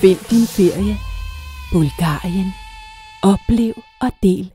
Find din ferie. Bulgarien. Oplev og del